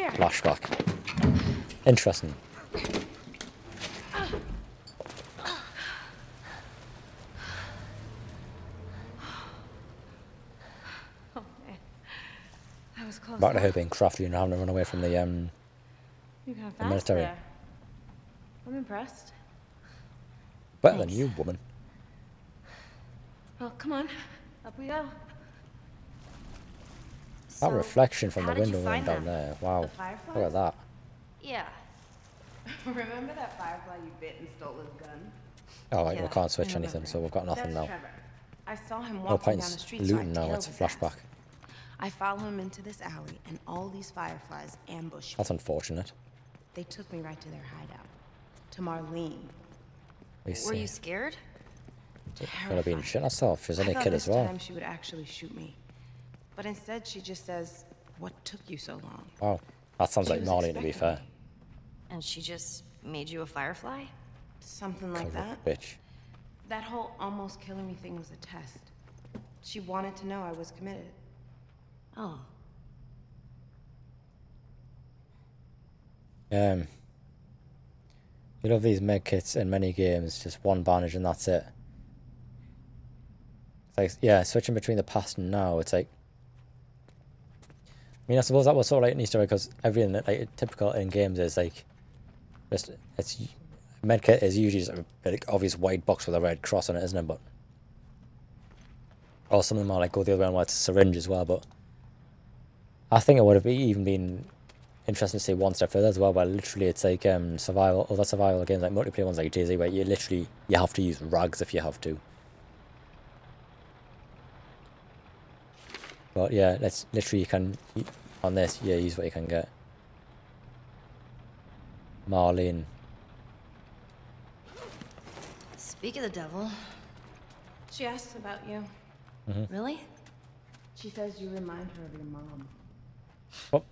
here. Flashback. Interesting. Oh that was close. Back to her being crafty and having to run away from the um You got the military. there. I'm impressed. better than you, woman. Well, come on, up we go. That reflection from the window going find down there. Wow. The Look at that. Yeah. Remember that firefly you bit and stole his gun? Oh, right, Yeah, we can't switch anything, so we've got nothing That's now. Trevor. I saw him No walking point down the street. so looting now, it's a flashback. I follow him into this alley, and all these fireflies ambush me. That's unfortunate. They took me right to their hideout, to Marlene. We Were you scared? Could have been shit herself. She's I only a thought kid as well. time she would actually shoot me, but instead she just says, "What took you so long?" Wow. That sounds She like was Marlene, to be fair. And she just made you a firefly? Something like Cover that. Bitch. That whole almost killing me thing was a test. She wanted to know I was committed. Oh. Um, you love these med kits in many games, just one bandage and that's it. It's like, yeah, switching between the past and now, it's like. I mean, I suppose that was sort of like an Easter egg because everything that like typical in games is like, just it's med kit is usually just a big obvious white box with a red cross on it, isn't it? But or some of them are like go the other way around where it's a syringe as well. But I think it would have even been interesting to see one step further as well, where literally it's like um survival other survival games like multiplayer ones like DayZ where you literally you have to use rags if you have to. But yeah, let's literally you can on this, yeah, use what you can get. Marlene. Speak of the devil. She asks about you. Really? She says you remind her of your mom. Oh,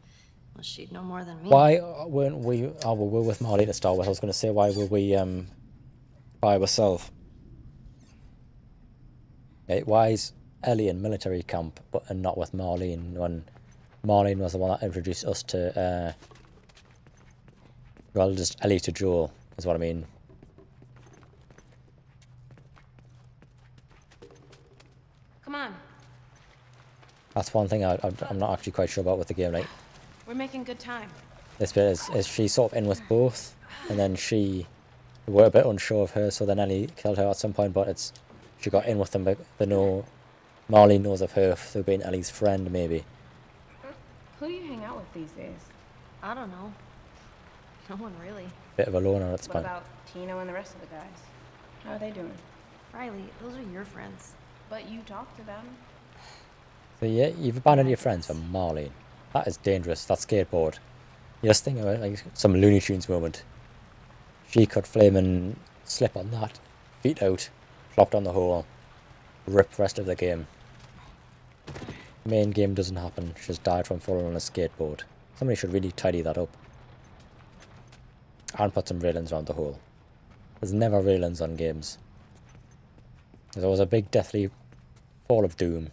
Well, she'd know more than me. why weren't we oh well we're with Marlene to start with. I was gonna say why were we um by ourselves? Eh, Why is Ellie in military camp but and not with Marlene when Marlene was the one that introduced us to uh well just Ellie to Joel is what I mean. Come on, That's one thing I, I'm not actually quite sure about with the game. Like we're making good time. this bit is, is she sort of in with both, and then she we were a bit unsure of her, so then Ellie killed her at some point, but it's she got in with them, but they know Marley knows of her through being Ellie's friend, maybe. Who do you hang out with these days? I don't know. No one really. Bit of a loner at this What about Tino and the rest of the guys? How are they doing? Riley, those are your friends. But you talk to them. So yeah, you've abandoned your friends for Marlene. That is dangerous. That skateboard. You're just thinking about like some Looney Tunes moment. She could flame and slip on that, feet out, flopped on the hole, rip rest of the game. Main game doesn't happen. She just died from falling on a skateboard. Somebody should really tidy that up. And put some railings around the hole. There's never railings on games. There's always a big deathly fall of doom.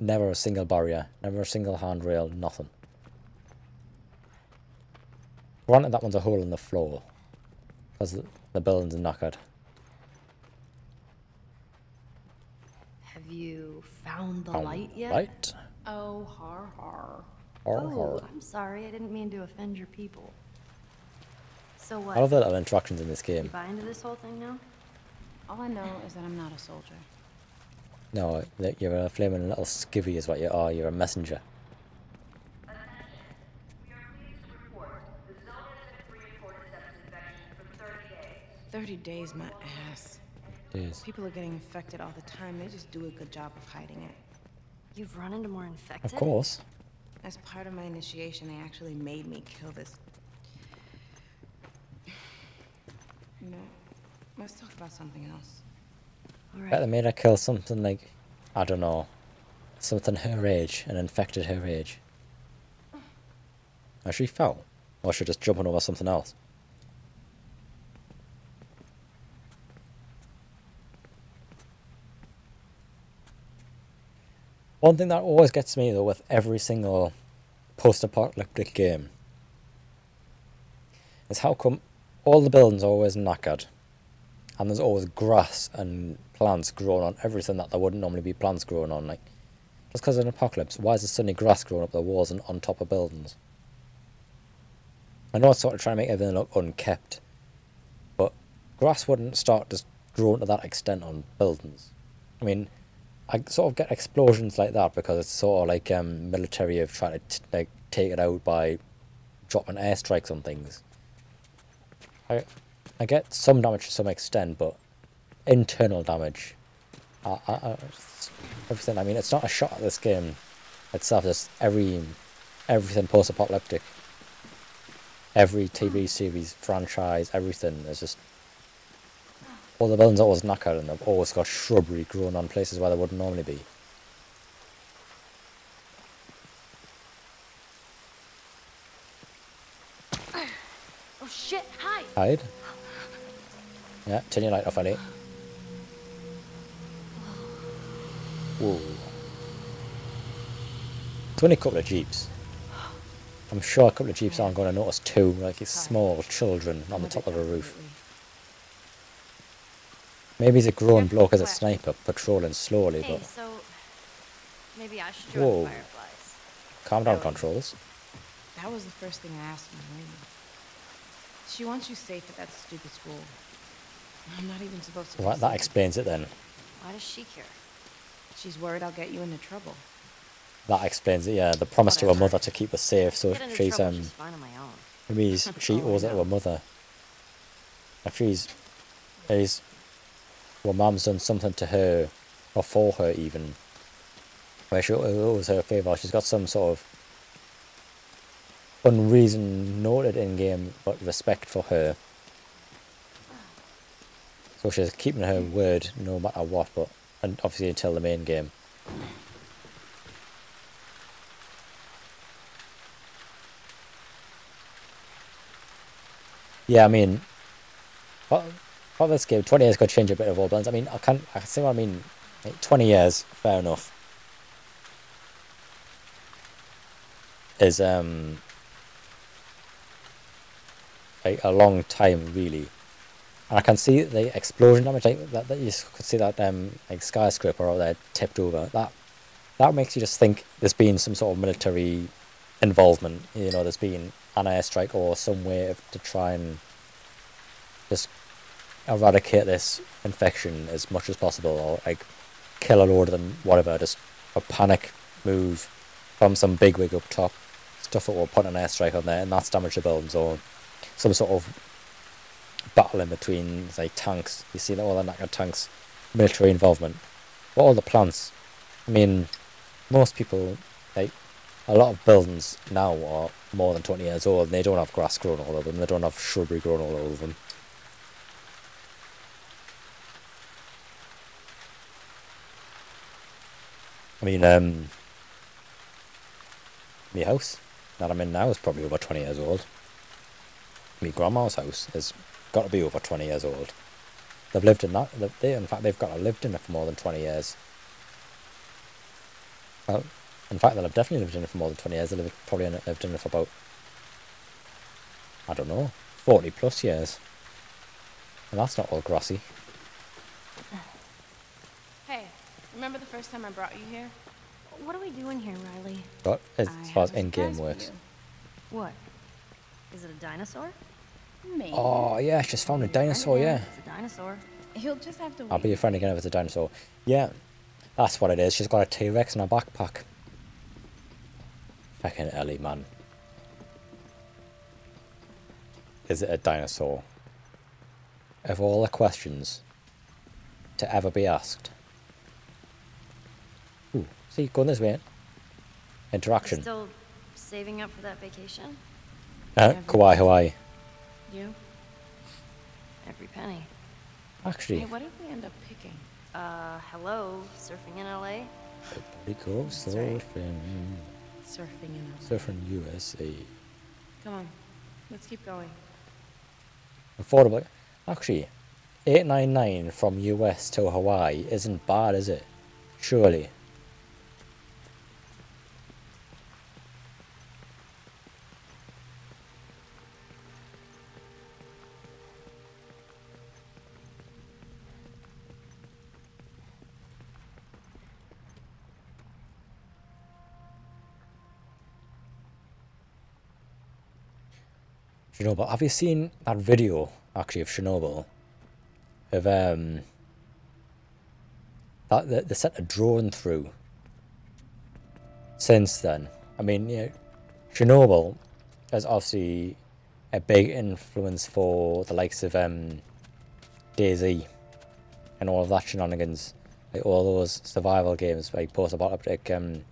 Never a single barrier, never a single handrail, nothing. Granted, that one's a hole in the floor. Because the, building's knackered. Have you found the light yet? Right? Oh, har har. Or, Oh, or. I'm sorry. I didn't mean to offend your people. So what? I love the little interactions in this You game. buy into this whole thing now? All I know is that I'm not a soldier. No, you're a flaming little skivvy is what you are. You're a messenger. We are pleased to report the zone has been free of cordyceps infection for 30 days. 30 days, my ass. Jeez. People are getting infected all the time. They just do a good job of hiding it. You've run into more infected? Of course. As part of my initiation, they actually made me kill this. You know, let's talk about something else. All right. Bet they made her kill something like, I don't know, something her age and infected her age. Or she fell. Or she just jumping over something else. One thing that always gets me though with every single post-apocalyptic game is how come all the buildings are always knackered and there's always grass and plants growing on everything that there wouldn't normally be plants growing on like just because of an apocalypse. Why is there suddenly grass growing up the walls and on top of buildings? I know it's sort of trying to make everything look unkept but grass wouldn't start just growing to that extent on buildings. I mean I sort of get explosions like that because it's sort of like um, military of trying to like take it out by dropping airstrikes on things. I I get some damage to some extent, but internal damage, I, I, I, everything. I mean, it's not a shot at this game itself. Just every everything post-apocalyptic. Every TV series, franchise, everything is just all the buildings are always knackered and they've always got shrubbery growing on places where they wouldn't normally be. Oh shit, hide! Hide. Yeah, turn your light off, Ellie. Whoa. It's only a couple of jeeps. I'm sure a couple of jeeps aren't going to notice two, like it's small children on the top of a roof. Maybe he's a grown Careful, bloke as a sniper, patrolling slowly, Hey, but so maybe I should draw Whoa. fireflies. calm down, Oh. controls. That was the first thing I asked my lady. She wants you safe at that stupid school. I'm not even supposed to. Right, that explains it then. Why does she care? She's worried I'll get you into trouble. That explains it, yeah. The promise to her mother to keep us safe, so Get into she's trouble um just fine on my own. maybe s- she owes it to her mother. If she's he's well mum's done something to her or for her even where she owes her a favour. She's got some sort of unreason noted in game but respect for her. So she's keeping her word no matter what, but and obviously until the main game. Yeah, I mean, what, what this game, 20 years could change a bit of all balance. I mean, I can I can see what I mean. 20 years, fair enough. Is, um, like a long time, really. And I can see the explosion damage, like that, that you could see that, um, like skyscraper out there tipped over. That, that makes you just think there's been some sort of military involvement. You know, there's been an airstrike or some way of, to try and just eradicate this infection as much as possible, or like kill a load of them, whatever. Just a panic move from some bigwig up top, stuff it will put an airstrike on there, and that's damage the buildings, or some sort of battle in between, say tanks. You see all the knackered tanks, military involvement. What all the plants? I mean, most people like a lot of buildings now are more than 20 years old and they don't have grass growing all over them, they don't have shrubbery growing all over them. I mean, um, my house that I'm in now is probably over 20 years old. My grandma's house has got to be over 20 years old. They've lived in that, they've, in fact, they've got to have lived in it for more than 20 years. Well, in fact, they'll have definitely lived in it for more than 20 years. They'll have probably lived in it for about, I don't know, 40 plus years. And that's not all grassy. Hey, remember the first time I brought you here? What are we doing here, Riley? But as I far as have a in-game surprise for works. What? Is it a dinosaur? Maybe. Oh, yeah, I just found a Be your friend dinosaur, yeah. It's a dinosaur. He'll just have to wait. I'll be your friend again if it's a dinosaur. Yeah, that's what it is. She's got a T Rex in her backpack. Fucking Ellie, man. Is it a dinosaur? Of all the questions to ever be asked. Ooh, see, going this way. Interaction. Still saving up for that vacation? Uh, Kauai, Hawaii. You? Every penny. Actually, Hey, what did we end up picking? Uh, hello, surfing in LA? we go That's surfing. Surfing in LA. Surfing USA. Come on, let's keep going. affordable. Actually, eight nine nine from US to Hawaii isn't bad, is it? Surely. Chernobyl. Have you seen that video actually of Chernobyl? Of um that they, they sent a drone through. Since then, I mean, you know, Chernobyl is obviously a big influence for the likes of um DayZ and all of that shenanigans, like all those survival games, like post-apocalyptic. Um,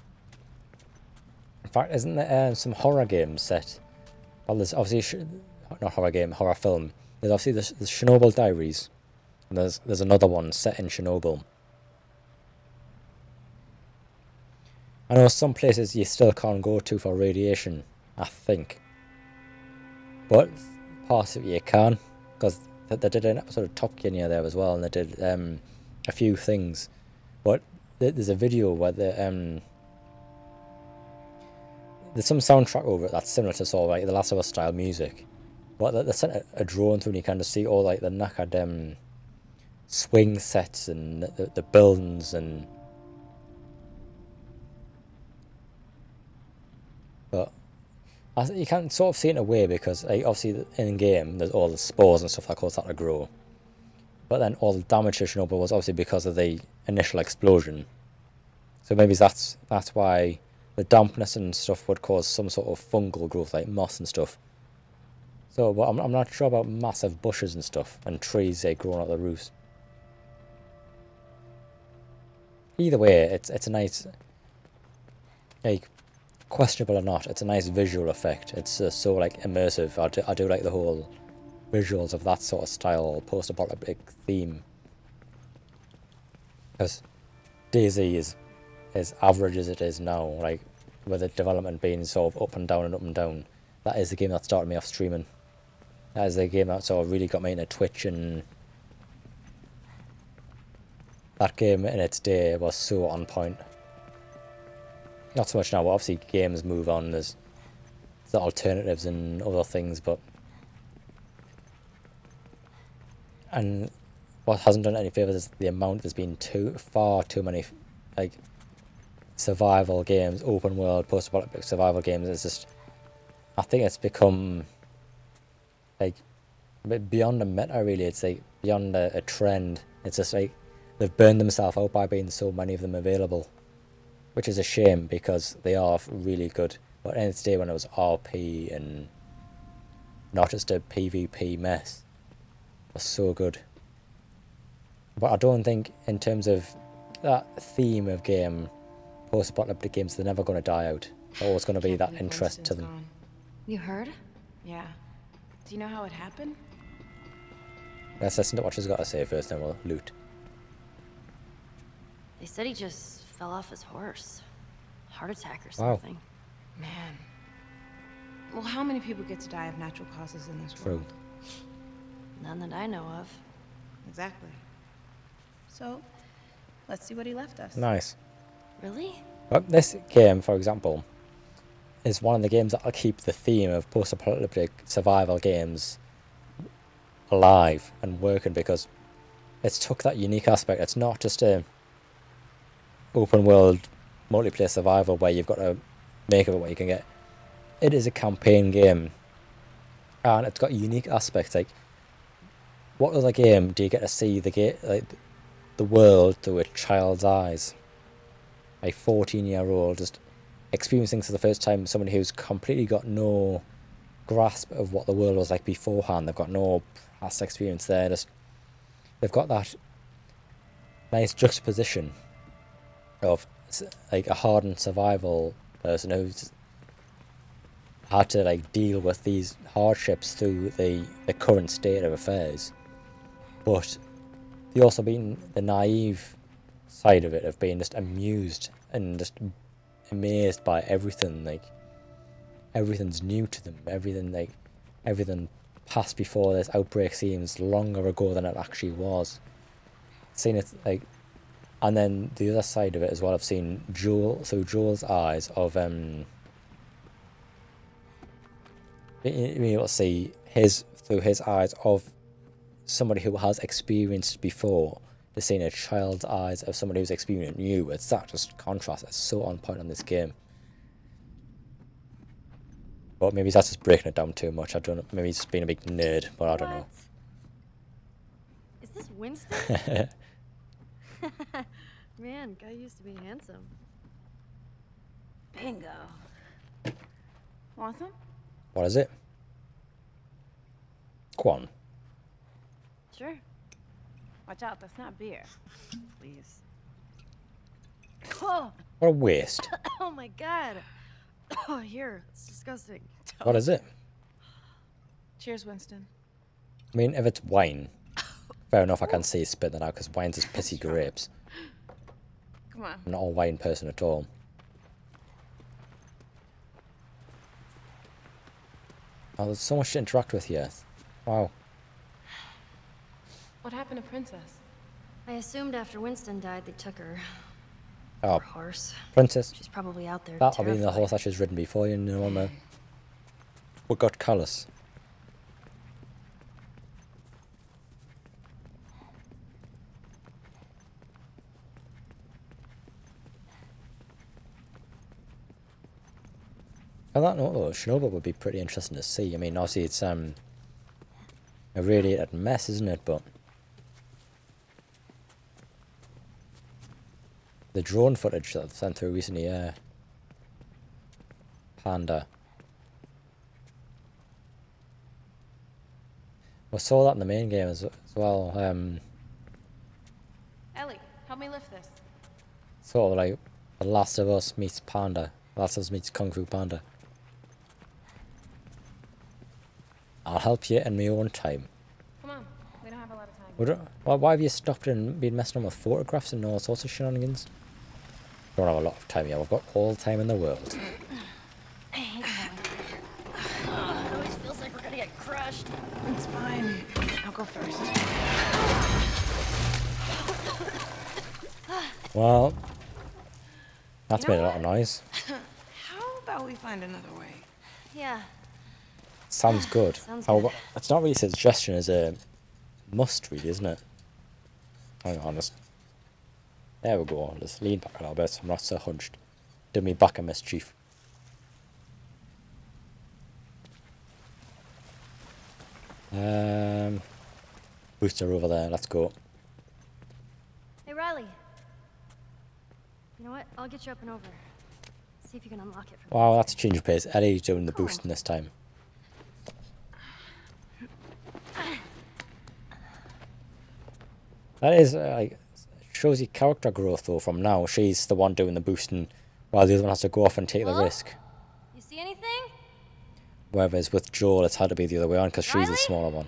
in fact, isn't there um, some horror games set? Well, there's obviously not horror game, horror film. There's obviously the, the Chernobyl Diaries, and there's there's another one set in Chernobyl. I know some places you still can't go to for radiation, I think. But parts of you can, because they, did an episode of Top Gear there as well, and they did um, a few things. But there- there's a video where the um, there's some soundtrack over it that's similar to sort of like the Last of Us style music. But they, sent a, drone through and you kind of see all like the um, swing sets and the, the buildings and but I, you can sort of see it in a way because like, obviously in game there's all the spores and stuff that cause that to grow but then all the damage to Chernobyl was obviously because of the initial explosion so maybe that's that's why the dampness and stuff would cause some sort of fungal growth like moss and stuff so but I'm, I'm not sure about massive bushes and stuff and trees they growing out the roofs either way it's it's a nice like questionable or not, it's a nice visual effect. It's uh, so like immersive. I do, I do like the whole visuals of that sort of style post-apocalyptic theme. Because DayZ is as average as it is now, like with the development being sort of up and down and up and down. That is the game that started me off streaming. That is the game that sort of really got me into Twitch and that game in its day was so on point. Not so much now, but obviously games move on. There's the alternatives and other things, but and what hasn't done any favors is the amount. There's been too far too many like survival games, open world, post-apocalyptic survival games. It's just, I think it's become like beyond a meta. Really, it's like beyond a, a trend. It's just like they've burned themselves out by being so many of them available which is a shame because they are really good. But in its day when it was RP and not just a PvP mess, was so good. But I don't think in terms of that theme of game, post-apocalyptic games, they're never going to die out. There's always going to be that interest to them. gone. You heard? Yeah. Do you know how it happened? Let's listen to what she's got to say first, then we'll loot. They said he just fell off his horse. Heart attack or something. Wow. something. Man. Well, how many people get to die of natural causes in this True. world? None that I know of. Exactly. So, let's see what he left us. Nice. Really? But this game, for example, is one of the games that'll keep the theme of post-apocalyptic survival games alive and working because it's took that unique aspect. It's not just a open world multiplayer survival where you've got to make of it what you can get. It is a campaign game, and it's got unique aspects. Like, what other game do you get to see the like the world through a child's eyes? A 14 year old just experiencing for the first time someone who's completely got no grasp of what the world was like beforehand. They've got no past experience there. Just they've got that nice juxtaposition of like a hardened survival person who's had to like deal with these hardships through the the current state of affairs, but they also been the naive side of it of being just amused and just amazed by everything like everything's new to them everything like everything passed before this outbreak seems longer ago than it actually was. Seeing it like and then the other side of it as well i've seen joel through joel's eyes of um being able to see his through his eyes of somebody who has experienced before to seeing a child's eyes of somebody who's experienced new. It's that just contrast. It's so on point on this game. But maybe that's just breaking it down too much. I don't know. Maybe he's just being a big nerd, but I don't know. Is this Winston? Man, guy used to be handsome. Bingo. Want some? what is it? Go on. Sure. Watch out, that's not beer. Please. Oh, What a waste. oh my god. Oh, here. It's disgusting. What is it? Cheers, Winston. I mean, if it's wine, fair enough, I can see you spit that out because wine's just pissy grapes. Come on. I'm not a wine person at all. Oh, there's so much to interact with here. Wow. What happened to Princess? I assumed after Winston died, they took her. Oh, Poor horse. princess. She's probably out there. That'll be the horse that she's ridden before, you know, on the... What got callous? I don't know, though. Chernobyl would be pretty interesting to see. I mean, obviously it's um a radiated mess, isn't it? But the drone footage that I've sent through recently, yeah. Panda. We saw that in the main game as, as well. Um, Ellie, help me lift this. sort of like The Last of Us meets Panda. Last of Us meets Kung Fu Panda. I'll help you in my own time. Come on, we don't have a lot of time. Would it, why, why have you stopped and been messing around with photographs and all sorts of shenanigans? Don't have a lot of time yet. We've got all the time in the world. It always feels like we're gonna get crushed. It's fine. I'll go first. Well, that's You know made a lot of noise. How about we find another way? Yeah. Sounds good. Sounds How good. abo- It's not really a suggestion, as a must, really, isn't it? Hang on, just there we go. let's lean back a little bit. I'm not so hunched. Do me back a mischief. Um, booster over there. Let's go. Hey, Riley. You know what? I'll get you up and over. See if you can unlock it. Wow, that's a change of pace. Ellie doing the Cool. boosting this time. That is uh, like shows you character growth though. From now, she's the one doing the boosting, while the other one has to go off and take the risk. You see anything? Whereas with Joel, it's had to be the other way on because she's the smaller one.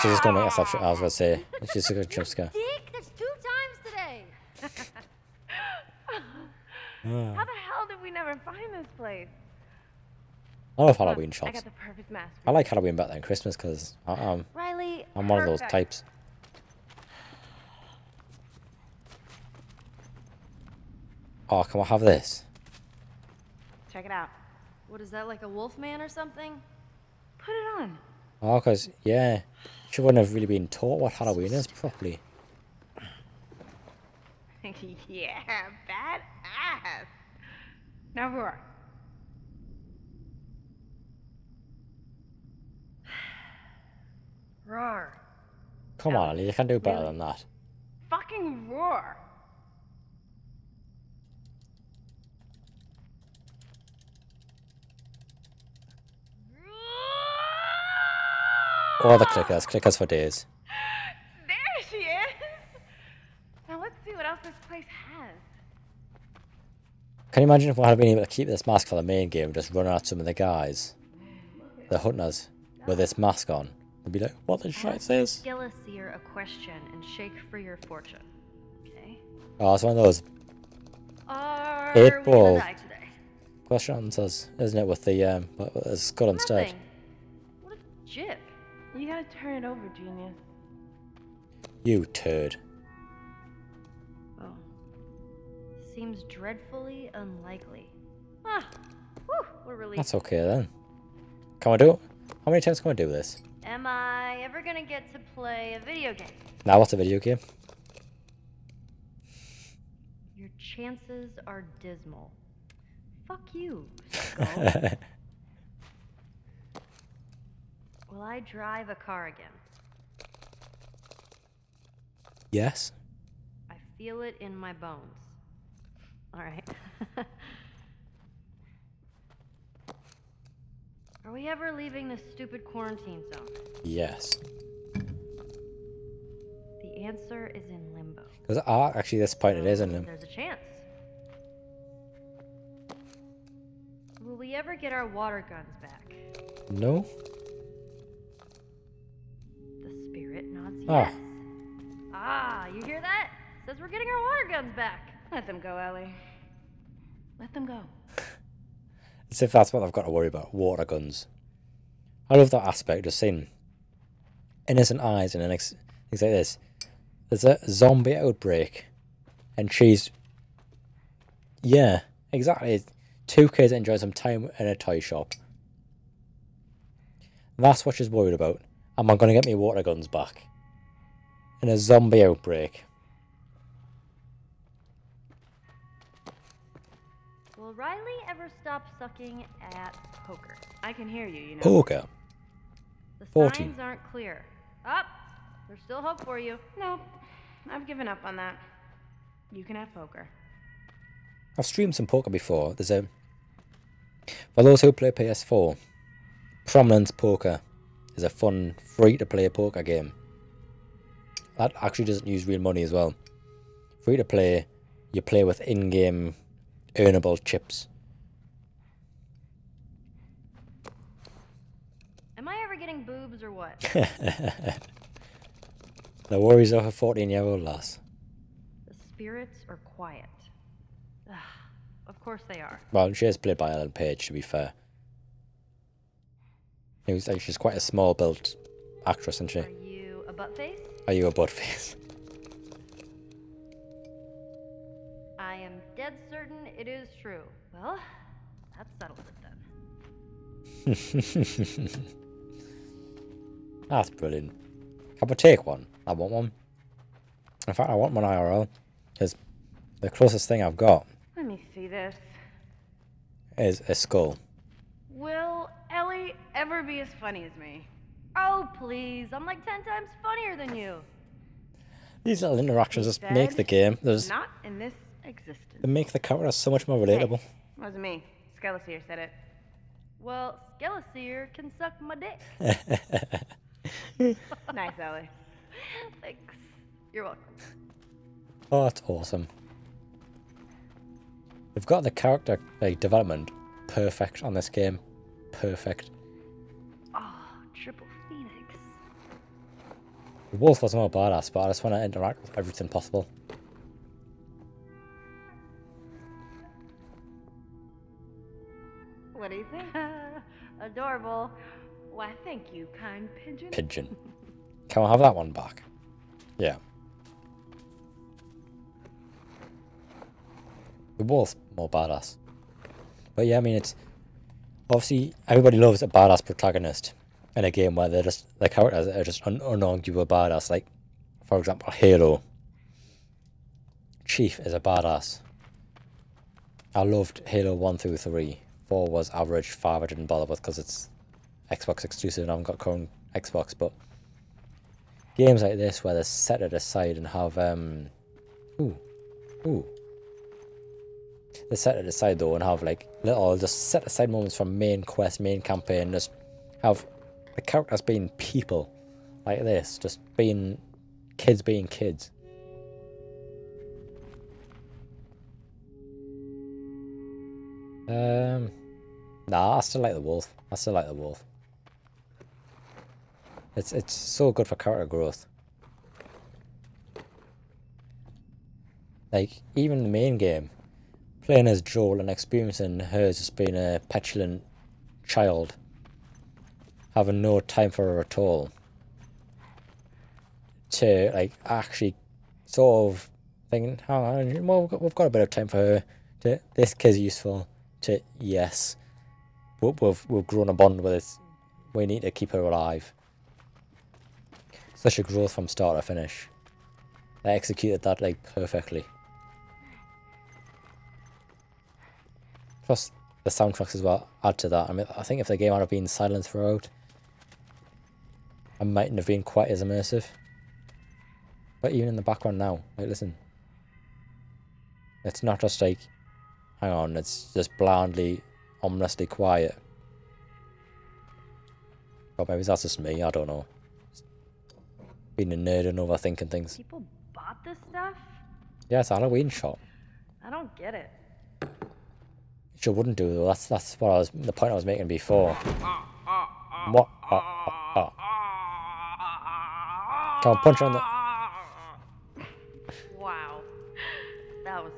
She's just gonna make herself. sh- I was gonna say she's a good jump scare. Dick, that's two times today. How the hell did we never find this place? I love Halloween I shots. got the perfect mask. I like Halloween better than Christmas because I'm um, Riley, I'm one of those types. Oh, can I have this? Check it out. what is that, like a wolf man or something? Put it on. Oh, because, yeah, she wouldn't have really been taught what Halloween is properly. yeah, badass. Now roar. Roar. Come on, Ellie, you can do better Really? than that. Fucking roar. Or the clickers, clickers for days. There she is. Now let's see what else this place has. Can you imagine if we had been able to keep this mask for the main game, just run at some of the guys, the hunters, with this mask on? They'd be like, what the shit is this? Skeleseer a question and shake for your fortune. Okay. Oh, it's one of those Are Eight we ball. gonna die today? question answers, isn't it, with the, um, with the skull instead? Nothing. What a jip. You gotta turn it over, genius. You turd. Oh. Seems dreadfully unlikely. Ah. Whew, what a relief. That's okay then. Can we do it? How many times can we do this? Am I ever gonna get to play a video game? Now, what's a video game? Your chances are dismal. Fuck you. Will I drive a car again? yes. I feel it in my bones. All right. Are we ever leaving this stupid quarantine zone? Yes. The answer is in limbo. Because ah, actually, this point it is in them. There's a chance. Will we ever get our water guns back? No. The spirit nods Ah. yes. Ah, you hear that? Says we're getting our water guns back. Let them go, Ellie. Let them go. As if that's what I've got to worry about. Water guns. I love that aspect. Just seeing innocent eyes and things like this. There's a zombie outbreak, and she's yeah, exactly. Two kids enjoy some time in a toy shop. That's what she's worried about. Am I going to get my water guns back? In a zombie outbreak. Well, Riley stop sucking at poker? I can hear you, you know. Poker. The 14. signs aren't clear. Up! There's still hope for you. Nope. I've given up on that. You can have poker. I've streamed some poker before. There's a for those who play PS4, Prominence Poker is a fun free to play poker game. That actually doesn't use real money as well. Free to play, you play with in-game earnable chips. Am I ever getting boobs or what? The worries of a 14-year-old lass. the spirits are quiet. Ugh, of course they are. Well, she is played by Ellen Page, to be fair. Was like she's quite a small-built actress, isn't she? Are you a butt face? Are you a butt face? I am dead certain it is true. Well, that settles it then. That's brilliant. Can I take one? I want one. In fact, I want one IRL. Because the closest thing I've got Let me see this. is a skull. Will Ellie ever be as funny as me? Oh, please. I'm like 10 times funnier than you. These little interactions just make the game. There's, Not in this existence. they make the characters so much more relatable. Wasn't me. Skeleseer said it. Well, Skeleseer can suck my dick. Nice, Ellie. Thanks. You're welcome. Oh, that's awesome. They've got the character like development perfect on this game. Perfect. Oh, triple phoenix. The wolf was more badass, but I just want to interact with everything possible. What do you think? Adorable. Why, thank you, kind pigeon. Pigeon. Can I have that one back? Yeah. The wolf more badass. But yeah, I mean it's obviously everybody loves a badass protagonist in a game where they're just the characters are just un- unarguable badass. Like for example, Halo. Chief is a badass. I loved Halo one through three. Four was average. Five I didn't bother with because it's Xbox exclusive and I haven't got current Xbox. But games like this where they set it aside and have um, ooh, ooh. They set it aside though and have like little just set aside moments from main quest, main campaign. Just have the characters being people like this, just being kids being kids. Um, nah, I still like the wolf. I still like the wolf. It's it's so good for character growth. Like even the main game, playing as Joel and experiencing her just being a petulant child, having no time for her at all. To like actually sort of thinking, oh, well, we've got, we've got a bit of time for her. To this kid's useful. To yes, we- we've we've grown a bond with it. We need to keep her alive. Such a growth from start to finish. They executed that like perfectly. Plus, the soundtracks as well add to that. I mean, I think if the game had been silent throughout, I mightn't have been quite as immersive. But even in the background now, like listen. It's not just like, hang on, it's just blandly, ominously quiet. Or maybe that's just me, I don't know. Being a nerd and overthinking things. People bought this stuff? Yeah, it's a Halloween shop. I don't get it. Sure wouldn't do though. That's that's what I was the point I was making before. What? Oh, oh, oh. Come on, punch her on the. Wow. That was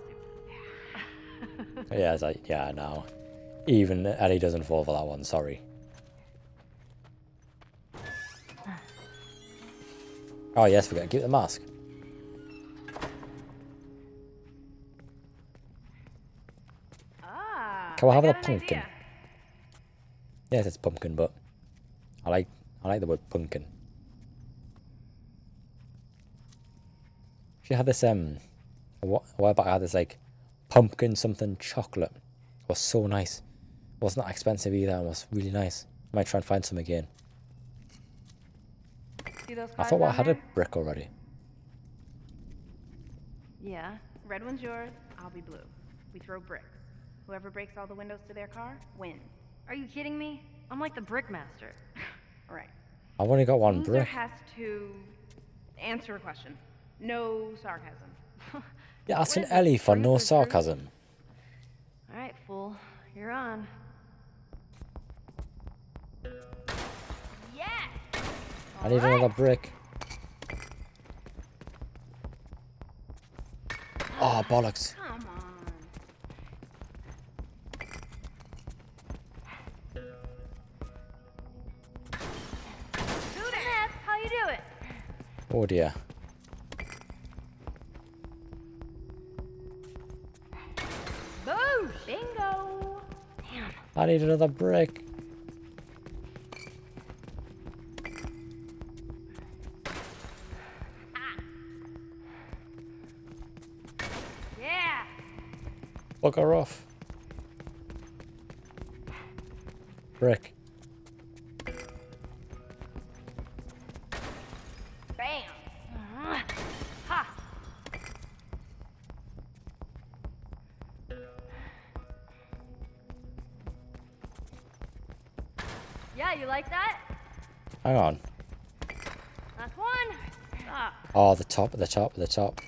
stupid. Yeah, it's like yeah, no. Even Ellie doesn't fall for that one. Sorry. Oh yes, we're gonna keep the mask. Ah. Can we have the pumpkin? idea. Yes, it's pumpkin, but I like I like the word pumpkin. She had this um a wh- a while back. I had this like pumpkin something chocolate. It was so nice. It wasn't that expensive either. It was really nice. I might try and find some again. Those I thought I had a brick already. Yeah. Red one's yours, I'll be blue. We throw bricks. Whoever breaks all the windows to their car wins. Are you kidding me? I'm like the brickmaster. All right. I've only got one Loser brick. has to answer a question. No sarcasm. Yeah, is it, Ellie for no sarcasm. All right, fool. You're on. I need another brick. Oh bollocks! Come on. That. How you do it? Oh dear. Boosh! Bingo! Damn. I need another brick. Her off. Brick. Bam! Uh-huh. Ha. Yeah, you like that? Hang on. That's one. Ah. Oh, the top, the top, the top.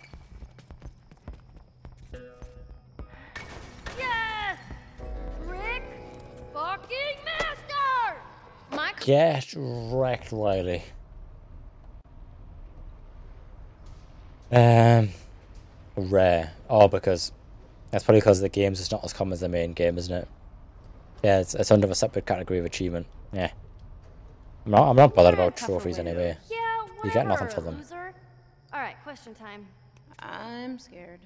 Get wrecked, Riley. Um, rare. Oh, because that's probably because the games is not as common as the main game, isn't it? Yeah, it's, it's under a separate category of achievement. Yeah. I'm not. I'm not bothered about trophies anyway. Yeah, You get nothing for them. Loser. All right, question time. I'm scared.